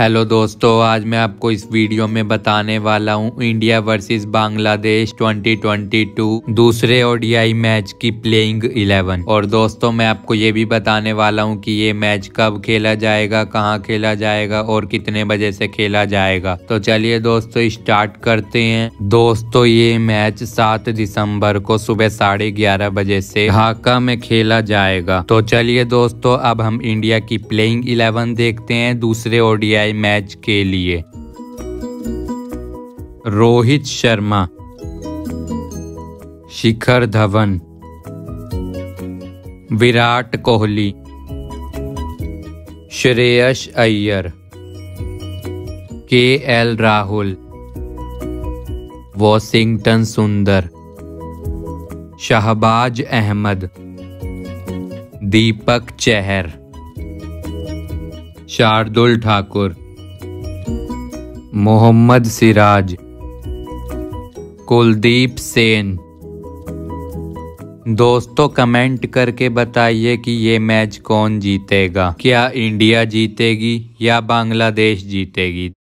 Hello दोस्तों, आज मैं आपको इस वीडियो में बताने वाला हूँ इंडिया वर्सेस बांग्लादेश 2022 दूसरे ओडीआई मैच की प्लेइंग 11 और दोस्तों, मैं आपको ये भी बताने वाला हूँ कि ये मैच कब खेला जाएगा, कहाँ खेला जाएगा और कितने बजे से खेला जाएगा। तो चलिए दोस्तों, स्टार्ट करते हैं। दोस्तों, ये मैच सात दिसंबर को सुबह साढ़े ग्यारह बजे से ढाका में खेला जाएगा। तो चलिए दोस्तों, अब हम इंडिया की प्लेइंग इलेवन देखते हैं। दूसरे ओडीआई मैच के लिए। रोहित शर्मा, शिखर धवन, विराट कोहली, श्रेयस अय्यर, के एल राहुल, वॉशिंगटन सुंदर, शहबाज अहमद, दीपक चहर। शार्दुल ठाकुर। मोहम्मद सिराज। कुलदीप सेन। दोस्तों, कमेंट करके बताइए कि ये मैच कौन जीतेगा। क्या इंडिया जीतेगी या बांग्लादेश जीतेगी?